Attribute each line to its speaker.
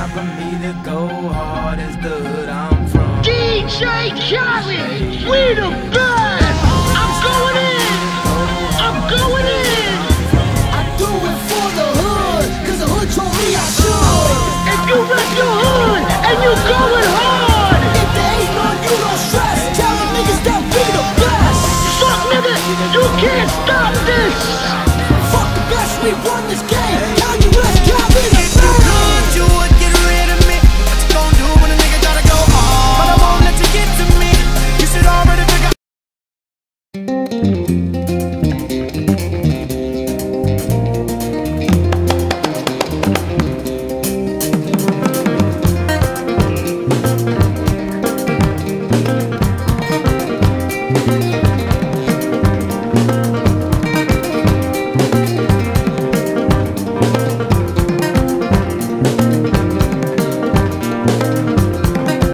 Speaker 1: time for me to go hard the hood I'm from. DJ Khaled,
Speaker 2: we the